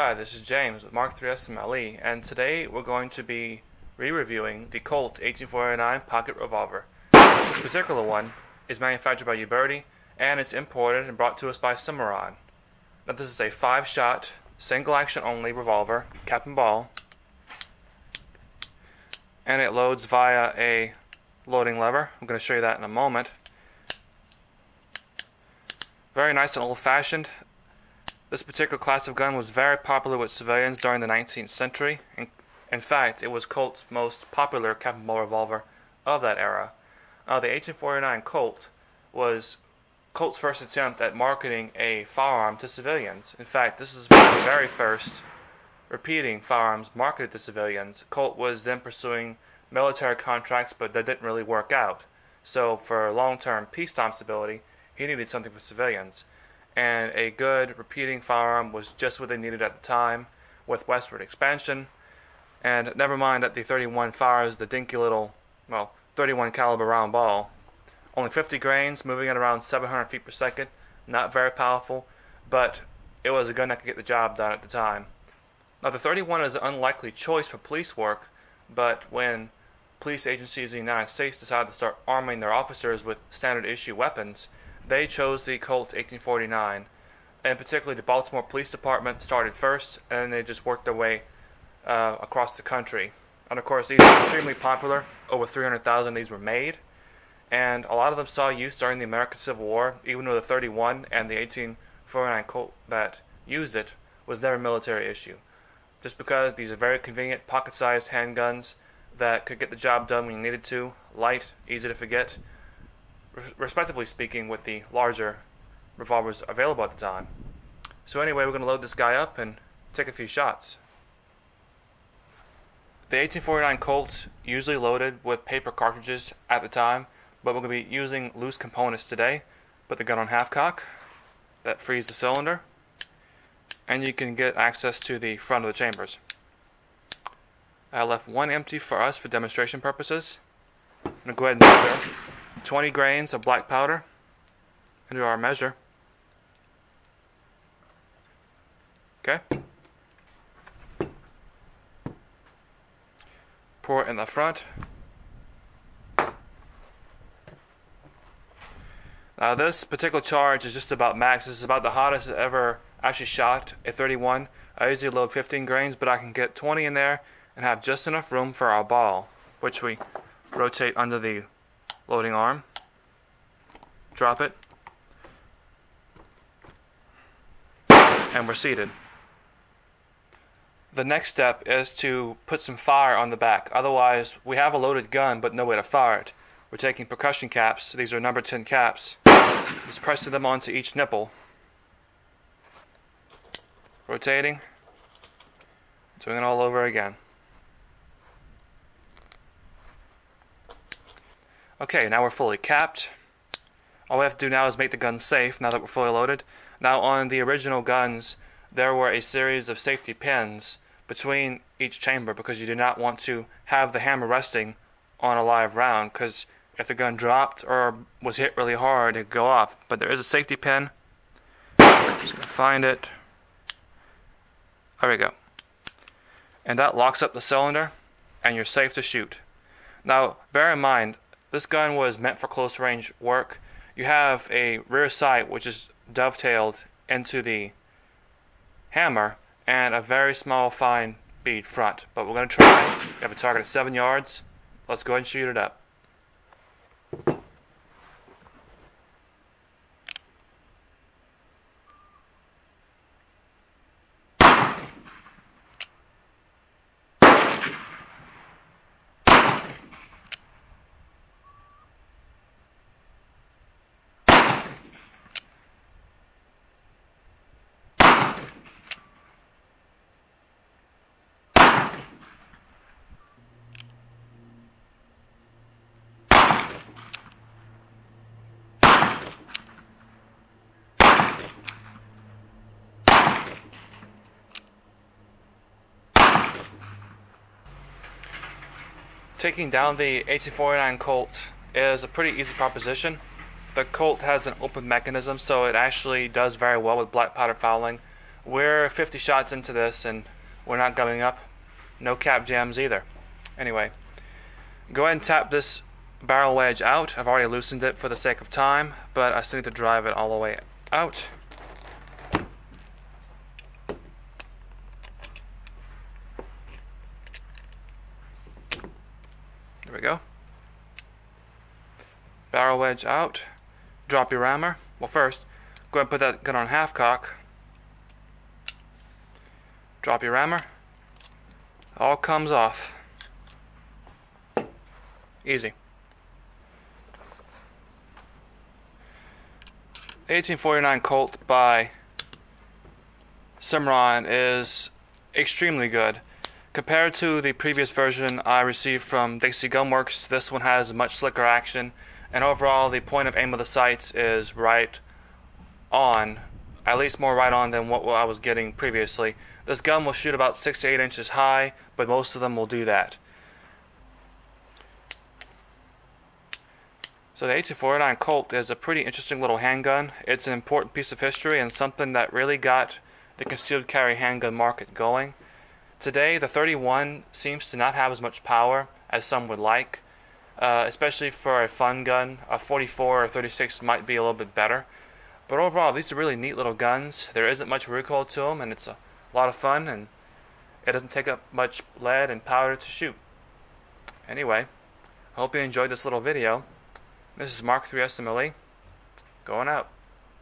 Hi, this is James with Mark III SMLE, and today we're going to be re-reviewing the Colt 1849 Pocket Revolver. This particular one is manufactured by Uberti, and it's imported and brought to us by Cimarron. Now this is a five-shot, single-action only revolver, cap and ball, and it loads via a loading lever. I'm going to show you that in a moment. Very nice and old-fashioned. This particular class of gun was very popular with civilians during the 19th century. In, in fact, it was Colt's most popular cap and ball revolver of that era. Uh, the 1849 Colt was Colt's first attempt at marketing a firearm to civilians. In fact, this is the very first repeating firearms marketed to civilians. Colt was then pursuing military contracts, but that didn't really work out. So, for long term peacetime stability, he needed something for civilians and a good repeating firearm was just what they needed at the time with westward expansion. And never mind that the 31 fires the dinky little, well, 31 caliber round ball. Only 50 grains, moving at around 700 feet per second. Not very powerful, but it was a gun that could get the job done at the time. Now, the 31 is an unlikely choice for police work, but when police agencies in the United States decided to start arming their officers with standard issue weapons, they chose the Colt 1849, and particularly the Baltimore Police Department started first, and they just worked their way uh, across the country. And of course, these are extremely popular. Over 300,000 of these were made, and a lot of them saw use during the American Civil War, even though the 31 and the 1849 Colt that used it was never a military issue. Just because these are very convenient pocket-sized handguns that could get the job done when you needed to, light, easy to forget, respectively speaking, with the larger revolvers available at the time. So anyway, we're going to load this guy up and take a few shots. The 1849 Colt usually loaded with paper cartridges at the time, but we're going to be using loose components today. Put the gun on half cock, that frees the cylinder, and you can get access to the front of the chambers. I left one empty for us for demonstration purposes. I'm going to go ahead and 20 grains of black powder into our measure. Okay. Pour it in the front. Now this particular charge is just about max. This is about the hottest I've ever actually shot a 31. I usually load 15 grains, but I can get 20 in there and have just enough room for our ball, which we rotate under the loading arm, drop it, and we're seated. The next step is to put some fire on the back. Otherwise, we have a loaded gun but no way to fire it. We're taking percussion caps. These are number 10 caps. Just pressing them onto each nipple. Rotating. Doing it all over again. Okay, now we're fully capped. All we have to do now is make the gun safe now that we're fully loaded. Now on the original guns, there were a series of safety pins between each chamber because you do not want to have the hammer resting on a live round because if the gun dropped or was hit really hard, it'd go off. But there is a safety pin. Just gonna find it. There we go. And that locks up the cylinder and you're safe to shoot. Now, bear in mind, this gun was meant for close range work. You have a rear sight which is dovetailed into the hammer and a very small fine bead front. But we're going to try. We have a target of 7 yards. Let's go ahead and shoot it up. Taking down the 1849 Colt is a pretty easy proposition. The Colt has an open mechanism, so it actually does very well with black powder fouling we're 50 shots into this and we're not going up. No cap jams either. Anyway, go ahead and tap this barrel wedge out. I've already loosened it for the sake of time, but I still need to drive it all the way out. There we go. Barrel wedge out. Drop your rammer. Well, first, go ahead and put that gun on half cock. Drop your rammer. All comes off. Easy. 1849 Colt by Cimarron is extremely good. Compared to the previous version I received from Dixie Gunworks, this one has much slicker action, and overall the point of aim of the sights is right on, at least more right on than what I was getting previously. This gun will shoot about 6 to 8 inches high, but most of them will do that. So the 1849 Colt is a pretty interesting little handgun. It's an important piece of history and something that really got the concealed carry handgun market going. Today, the 31 seems to not have as much power as some would like, uh, especially for a fun gun. A 44 or 36 might be a little bit better. But overall, these are really neat little guns. There isn't much recoil to them, and it's a lot of fun, and it doesn't take up much lead and powder to shoot. Anyway, I hope you enjoyed this little video. This is Mark 3 SMLE, going out.